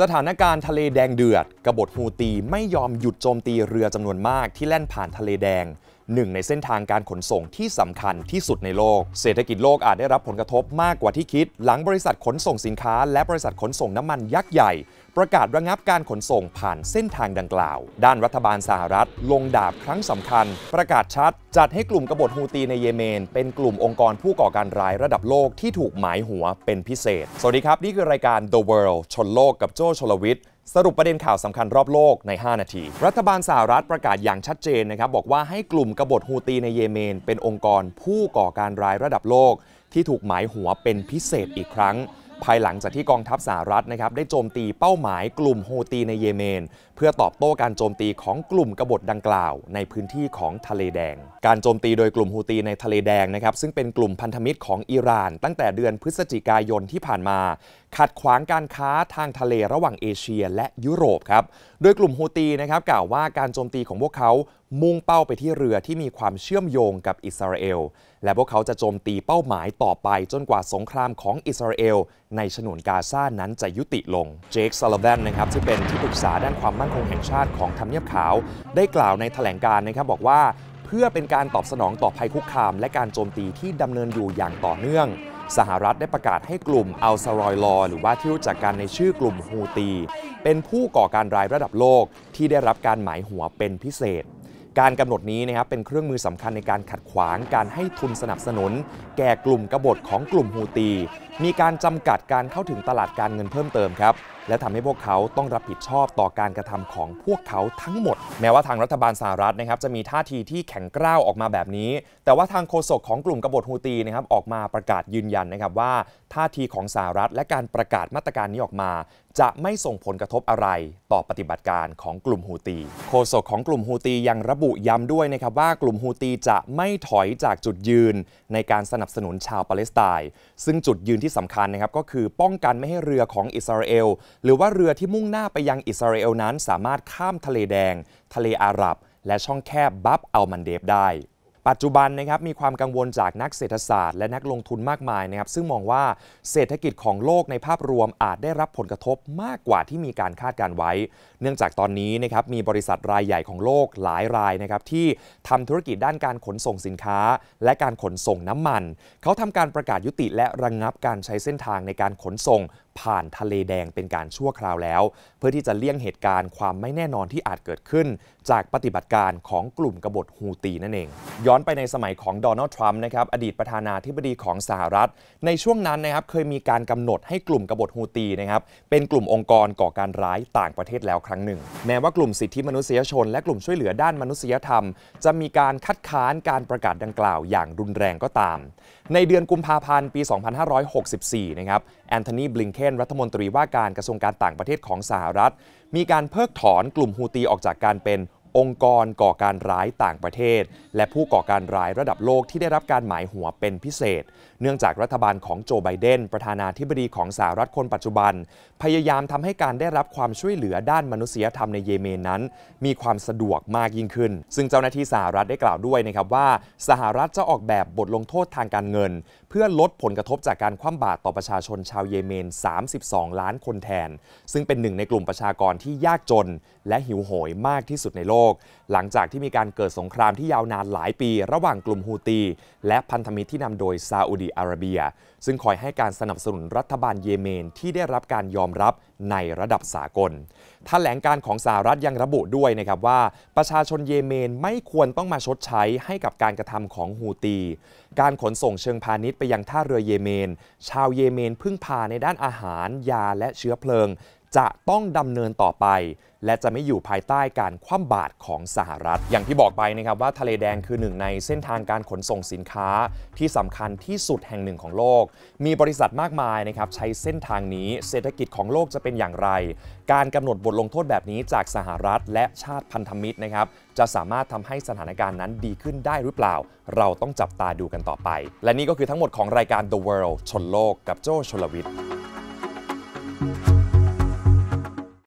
สถานการณ์ทะเลแดงเดือด กบฏฮูตีไม่ยอมหยุดโจมตีเรือจำนวนมากที่แล่นผ่านทะเลแดง หนึ่งในเส้นทางการขนส่งที่สำคัญที่สุดในโลก เศรษฐกิจโลกอาจได้รับผลกระทบมากกว่าที่คิด หลังบริษัทขนส่งสินค้า และบริษัทขนส่งน้ำมันยักษ์ใหญ่ ประกาศระงับการขนส่งผ่านเส้นทางดังกล่าว ด้านรัฐบาลสหรัฐ ลงดาบครั้งสำคัญ ประกาศชัด จัดให้กลุ่มกบฏฮูตีในเยเมน เป็นกลุ่มองค์กรผู้ก่อการร้ายระดับโลกที่ถูกหมายหัวเป็นพิเศษ สวัสดีครับ นี่คือรายการ The World ชนโลกกับโจชลวิทย์สรุปประเด็นข่าวสำคัญรอบโลกใน 5 นาที รัฐบาลสหรัฐประกาศอย่างชัดเจนนะครับ บอกว่าให้กลุ่มกบฏฮูตีในเยเมน เป็นองค์กรผู้ก่อการร้ายระดับโลก ที่ถูกหมายหัวเป็นพิเศษอีกครั้ง ภายหลังจากที่กองทัพสหรัฐนะครับได้โจมตีเป้าหมายกลุ่มโฮตีในเยเมน เพื่อตอบโต้การโจมตีของกลุ่มกบฏดังกล่าว ในพื้นที่ของทะเลแดง การโจมตีโดยกลุ่มฮูตีในทะเลแดงนะครับซึ่งเป็นกลุ่มพันธมิตรของอิหร่าน ตั้งแต่เดือนพฤศจิกายนที่ผ่านมา ขัดขวางการค้าทางทะเลระหว่างเอเชีย และยุโรปครับโดยกลุ่มฮูตีนะครับกล่าวว่าการโจมตีของพวกเขา มุ่งเป้าไปที่เรือที่มีความเชื่อมโยงกับอิสราเอล และพวกเขาจะโจมตีเป้าหมายต่อไปจนกว่าสงครามของอิสราเอล ในฉนวนกาซานั้นจะยุติลง เจคซัลลแวนนะครับที่เป็นที่ปรึกษาด้านความมั่นคงแห่งชาติของทำเนียบขาว ได้กล่าวในแถลงการนะครับบอกว่า เพื่อเป็นการตอบสนองต่อภัยคุกคาม และการโจมตีที่ดำเนินอยู่อย่างต่อเนื่องสหรัฐได้ประกาศให้กลุ่มอัลซารอยลอหรือว่าที่รู้จักกันในชื่อกลุ่มฮูตี เป็นผู้ก่อการร้ายระดับโลกที่ได้รับการหมายหัวเป็นพิเศษ การกำหนดนี้นะครับเป็นเครื่องมือสำคัญในการขัดขวางการให้ทุนสนับสนุน แก่กลุ่มกบฏของกลุ่มฮูตี มีการจำกัดการเข้าถึงตลาดการเงินเพิ่มเติมครับและทำให้พวกเขาต้องรับผิดชอบต่อการกระทำของพวกเขาทั้งหมด แม้ว่าทางรัฐบาลสหรัฐนะครับจะมีท่าทีที่แข็งกร้าวออกมาแบบนี้ แต่ว่าทางโฆษกของกลุ่มกบฏฮูตีนะครับออกมาประกาศยืนยันนะครับว่าท่าทีของสหรัฐและการประกาศมาตรการนี้ออกมา จะไม่ส่งผลกระทบอะไรต่อปฏิบัติการของกลุ่มฮูตี โฆษกของกลุ่มฮูตียังระบุย้ำด้วยนะครับว่ากลุ่มฮูตีจะไม่ถอยจากจุดยืนในการสนับสนุนชาวปาเลสไตน์ซึ่งจุดยืนที่สำคัญนะครับก็คือป้องกันไม่ให้เรือของอิสราเอลหรือว่าเรือที่มุ่งหน้าไปยังอิสราเอลนั้น สามารถข้ามทะเลแดง ทะเลอาหรับ และช่องแคบบับอัลมันเดบได้ปัจจุบันนะครับมีความกังวลจากนักเศรษฐศาสตร์และนักลงทุนมากมายนะครับซึ่งมองว่าเศรษฐกิจของโลกในภาพรวมอาจได้รับผลกระทบมากกว่าที่มีการคาดการไว้ เนื่องจากตอนนี้นะครับมีบริษัทรายใหญ่ของโลกหลายรายนะครับที่ทำธุรกิจด้านการขนส่งสินค้า และการขนส่งน้ำมัน เขาทำการประกาศยุติและระงงับการใช้เส้นทางในการขนส่งผ่านทะเลแดงเป็นการชั่วคราวแล้ว เพื่อที่จะเลี่ยงเหตุการณ์ความไม่แน่นอนที่อาจเกิดขึ้น จากปฏิบัติการของกลุ่มกบฏฮูตีนั่นเอง ย้อนไปในสมัยของโดนัลด์ทรัมป์นะครับอดีตประธานาธิบดีของสหรัฐ ในช่วงนั้นนะครับเคยมีการกำหนดให้กลุ่มกบฏฮูตีนะครับเป็นกลุ่มองค์กรก่อการร้ายต่างประเทศแล้วครั้งหนึ่ง แม้ว่ากลุ่มสิทธิมนุษยชน และกลุ่มช่วยเหลือด้านมนุษยธรรม จะมีการคัดค้านการประกาศดังกล่าวอย่างรุนแรงก็ตาม ในเดือนกุมภาพันธ์ปี 2564 นะครับแอนโทนีบลิงเคน รัฐมนตรีว่าการกระทรวงการต่างประเทศของสหรัฐ มีการเพิกถอนกลุ่มฮูตีออกจากการเป็น องค์กรก่อการร้ายต่างประเทศ และผู้ก่อการร้ายระดับโลกที่ได้รับการหมายหัวเป็นพิเศษ เนื่องจากรัฐบาลของโจไบเดน ประธานาธิบดีของสหรัฐคนปัจจุบัน พยายามทำให้การได้รับความช่วยเหลือด้านมนุษยธรรมในเยเมนนั้น มีความสะดวกมากยิ่งขึ้น ซึ่งเจ้าหน้าที่สหรัฐได้กล่าวด้วยนะครับว่า สหรัฐจะออกแบบบทลงโทษทางการเงิน เพื่อลดผลกระทบจากการคว่ำบาตรต่อประชาชนชาวเยเมน 32 ล้านคนแทน ซึ่งเป็นหนึ่งในกลุ่มประชากรที่ยากจน และหิวโหยมากที่สุดในโลกหลังจากที่มีการเกิดสงครามที่ยาวนานหลายปี ระหว่างกลุ่มฮูตี และพันธมิตรที่นำโดยซาอุดีอาระเบีย ซึ่งคอยให้การสนับสนุนรัฐบาลเยเมนที่ได้รับการยอมรับในระดับสากลแถลงการของสหรัฐยังระบุด้วยนะครับว่า ประชาชนเยเมนไม่ควรต้องมาชดใช้ให้กับการกระทำของฮูตี การขนส่งเชิงพาณิชย์ไปยังท่าเรือเยเมน ชาวเยเมนพึ่งพาในด้านอาหาร ยาและเชื้อเพลิง จะต้องดำเนินต่อไป และจะไม่อยู่ภายใต้การคว่ำบาตรของสหรัฐ อย่างที่บอกไปนะครับว่าทะเลแดงคือหนึ่งในเส้นทางการขนส่งสินค้าที่สำคัญที่สุดแห่งหนึ่งของโลก มีบริษัทมากมายนะครับใช้เส้นทางนี้เศรษฐกิจของโลกจะเป็นอย่างไร การกำหนดบทลงโทษแบบนี้จากสหรัฐและชาติพันธมิตรนะครับจะสามารถทำให้สถานการณ์นั้นดีขึ้นได้หรือเปล่า เราต้องจับตาดูกันต่อไป และนี่ก็คือทั้งหมดของรายการ The World ชนโลกกับโจชลวิทย์